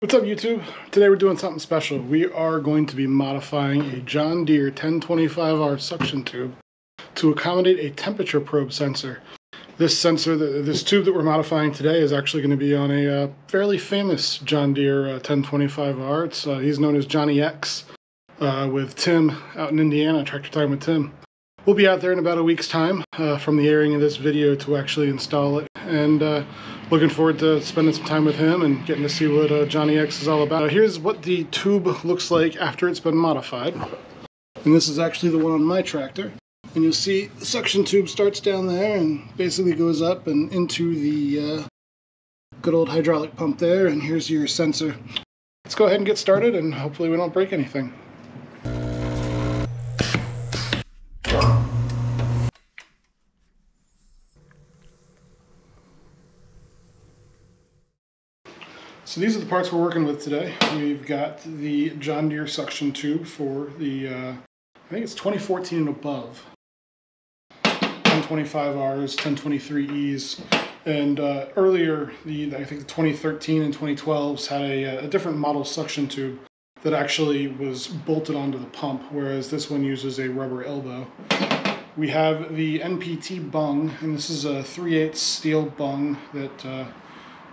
What's up YouTube? Today we're doing something special. We are going to be modifying a John Deere 1025R suction tube to accommodate a temperature probe sensor. This sensor, this tube that we're modifying today is actually going to be on a uh, fairly famous John Deere uh, 1025R. It's, uh, he's known as Johnny X uh, with Tim out in Indiana, Tractor Time with Tim. We'll be out there in about a week's time uh, from the airing of this video to actually install it and uh, looking forward to spending some time with him and getting to see what uh, Johnny X is all about. Here's what the tube looks like after it's been modified. And this is actually the one on my tractor. And you'll see the suction tube starts down there and basically goes up and into the uh, good old hydraulic pump there. And here's your sensor. Let's go ahead and get started and hopefully we don't break anything. So these are the parts we're working with today. We've got the John Deere suction tube for the, uh, I think it's 2014 and above. 1025Rs, 1023Es, and uh, earlier, the I think the 2013 and 2012s had a, a different model suction tube that actually was bolted onto the pump, whereas this one uses a rubber elbow. We have the NPT bung, and this is a 3 8 steel bung that uh,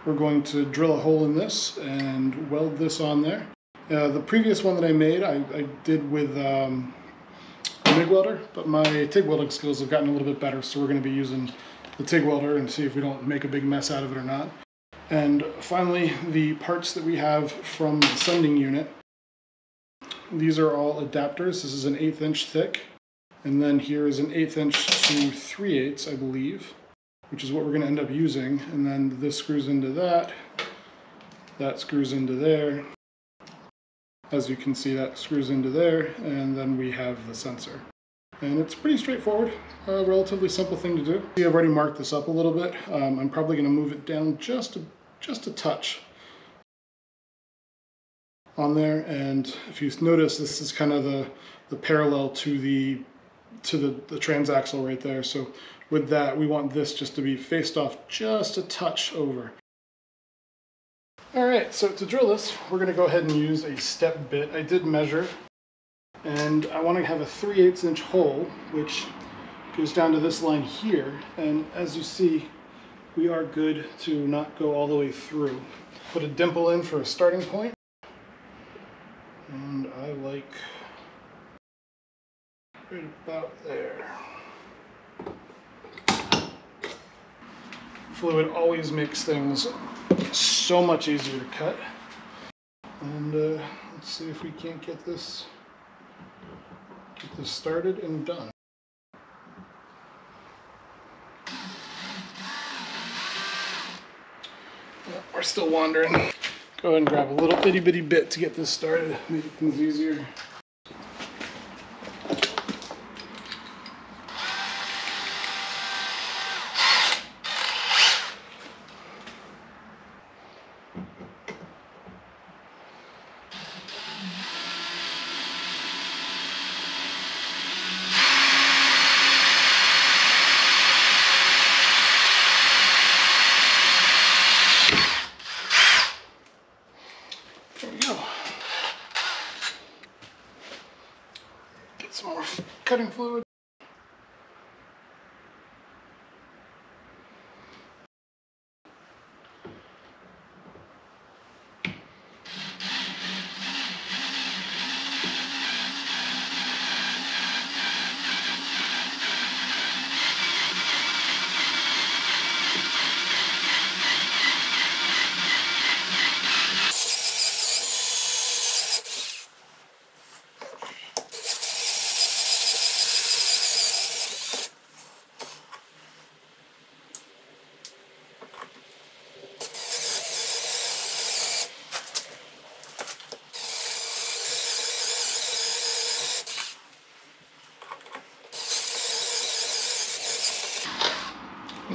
we're going to drill a hole in this and weld this on there. Uh, the previous one that I made, I, I did with um, a MIG welder, but my TIG welding skills have gotten a little bit better, so we're going to be using the TIG welder and see if we don't make a big mess out of it or not. And finally, the parts that we have from the sending unit. These are all adapters. This is an eighth inch thick. And then here is an eighth inch to three eighths, I believe which is what we're going to end up using. And then this screws into that, that screws into there. As you can see, that screws into there, and then we have the sensor. And it's pretty straightforward, a relatively simple thing to do. I've already marked this up a little bit. Um, I'm probably going to move it down just a, just a touch on there. And if you notice, this is kind of the, the parallel to the to the, the transaxle right there. So with that, we want this just to be faced off just a touch over. All right, so to drill this, we're gonna go ahead and use a step bit. I did measure, and I wanna have a 3 8 inch hole, which goes down to this line here. And as you see, we are good to not go all the way through. Put a dimple in for a starting point. And I like right about there. Fluid always makes things so much easier to cut. And uh, let's see if we can't get this get this started and done. we're still wandering. Go ahead and grab a little itty bitty bit to get this started, make things easier. some more cutting fluid.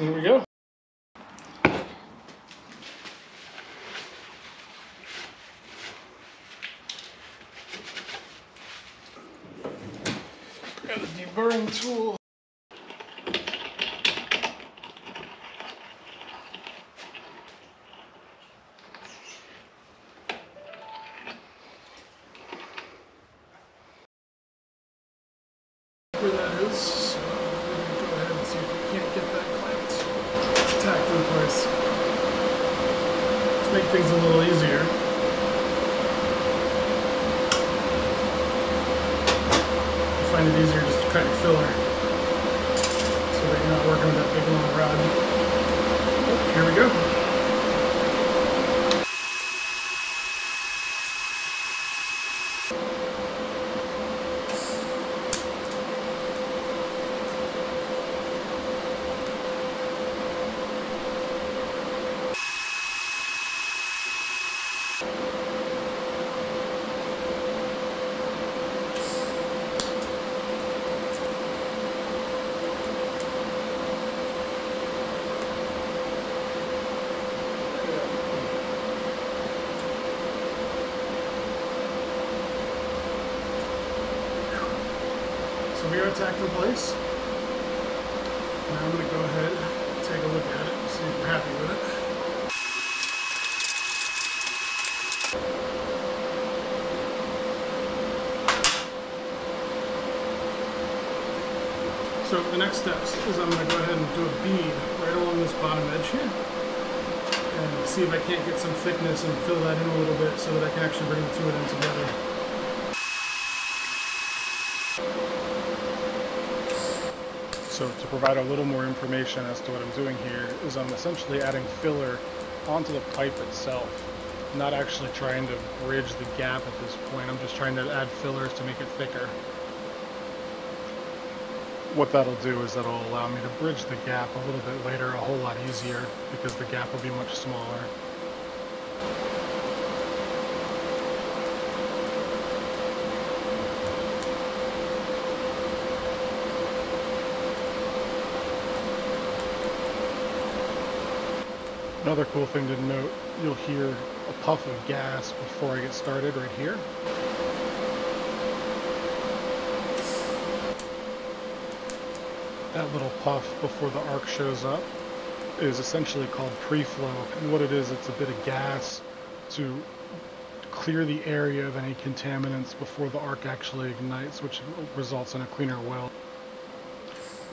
Here we go. Got the deburring tool. Where that is. Make things a little easier. I find it easier just to cut your filler so that you're not working with that big long rod. Oh, here we go. So we are Now I'm going to go ahead and take a look at it, see if we're happy with it. So the next steps is I'm going to go ahead and do a bead right along this bottom edge here and see if I can't get some thickness and fill that in a little bit so that I can actually bring the two of them together. So to provide a little more information as to what I'm doing here is I'm essentially adding filler onto the pipe itself. I'm not actually trying to bridge the gap at this point, I'm just trying to add fillers to make it thicker. What that'll do is that'll allow me to bridge the gap a little bit later a whole lot easier because the gap will be much smaller. Another cool thing to note, you'll hear a puff of gas before I get started right here. That little puff before the arc shows up is essentially called pre-flow. And what it is, it's a bit of gas to clear the area of any contaminants before the arc actually ignites, which results in a cleaner weld.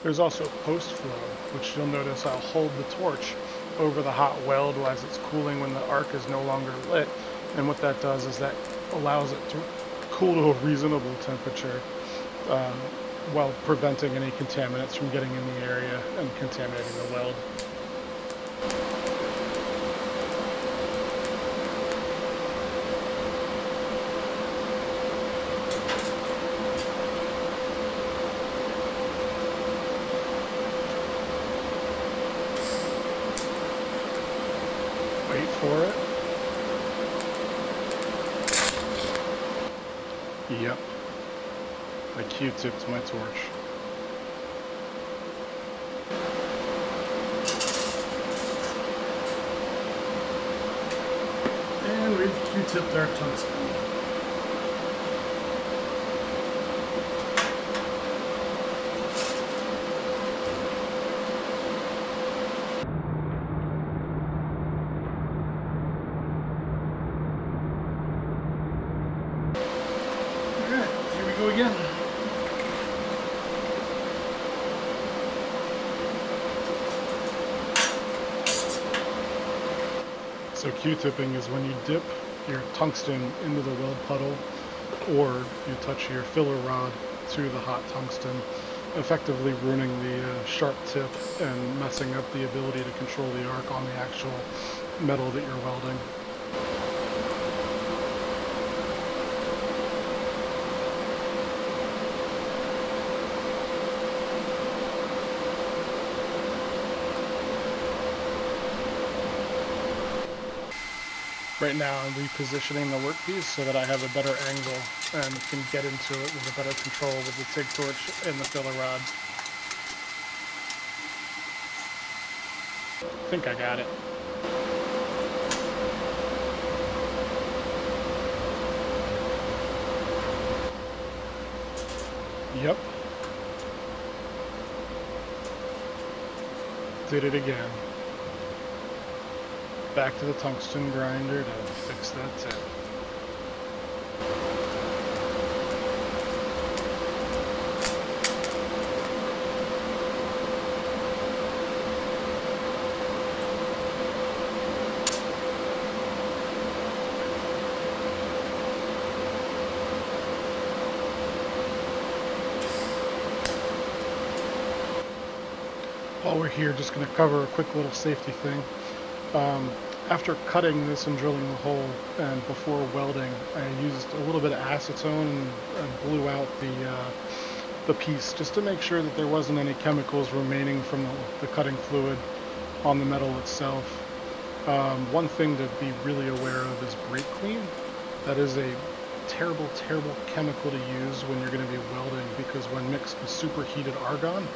There's also post flow, which you'll notice I'll hold the torch over the hot weld as it's cooling when the arc is no longer lit. And what that does is that allows it to cool to a reasonable temperature um, while preventing any contaminants from getting in the area and contaminating the weld. wait for it. Yep. I Q-tipped my torch. And we've Q-tipped our tungsten. go again. So Q-tipping is when you dip your tungsten into the weld puddle or you touch your filler rod to the hot tungsten, effectively ruining the uh, sharp tip and messing up the ability to control the arc on the actual metal that you're welding. Right now I'm repositioning the workpiece so that I have a better angle and can get into it with a better control with the TIG torch and the filler rod. I think I got it. Yep. Did it again back to the tungsten grinder to fix that tip. While we're here, just going to cover a quick little safety thing. Um, after cutting this and drilling the hole and before welding, I used a little bit of acetone and, and blew out the uh, the piece just to make sure that there wasn't any chemicals remaining from the, the cutting fluid on the metal itself. Um, one thing to be really aware of is brake clean. That is a terrible, terrible chemical to use when you're going to be welding because when mixed with superheated argon,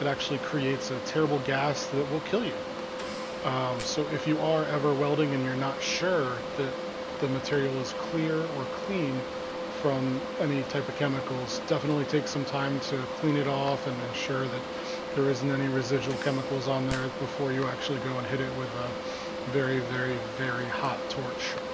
it actually creates a terrible gas that will kill you. Um, so if you are ever welding and you're not sure that the material is clear or clean from any type of chemicals, definitely take some time to clean it off and ensure that there isn't any residual chemicals on there before you actually go and hit it with a very, very, very hot torch.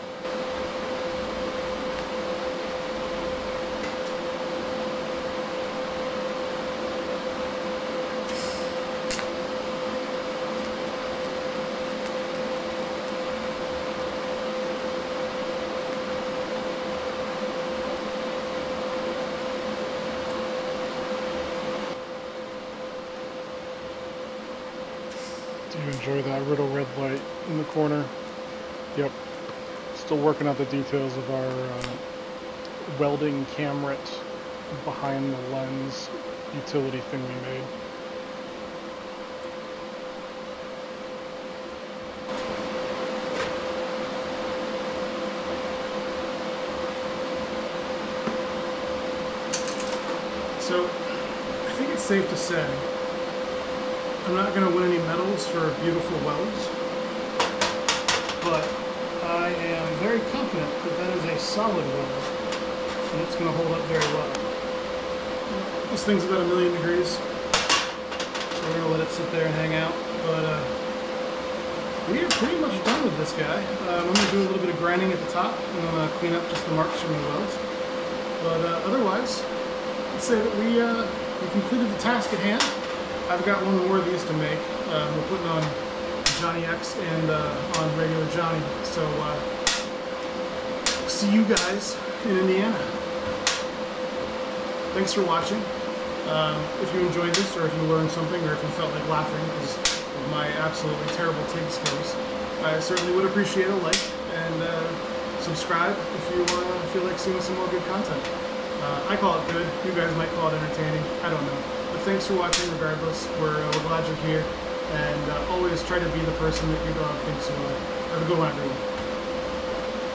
Do you enjoy that little red light in the corner? Yep. Still working out the details of our uh, welding camret behind the lens utility thing we made. So, I think it's safe to say I'm not going to win any medals for beautiful welds, but I am very confident that that is a solid weld, and it's going to hold up very well. This thing's about a million degrees, so we're going to let it sit there and hang out, but uh, we are pretty much done with this guy. Um, I'm going to do a little bit of grinding at the top, and I'm going to clean up just the marks from the welds. But uh, otherwise, let's say that we, uh, we completed the task at hand. I've got one more of these to make. Uh, we're putting on Johnny X and uh, on regular Johnny. So uh, see you guys in Indiana. Thanks for watching. Um, if you enjoyed this or if you learned something or if you felt like laughing because of my absolutely terrible TIG skills, I certainly would appreciate a like and uh, subscribe if you uh, feel like seeing some more good content. Uh, I call it good. You guys might call it entertaining. I don't know. Thanks for watching regardless. We're, uh, we're glad you're here. And uh, always try to be the person that your dog thinks you are. Have a good one, everyone.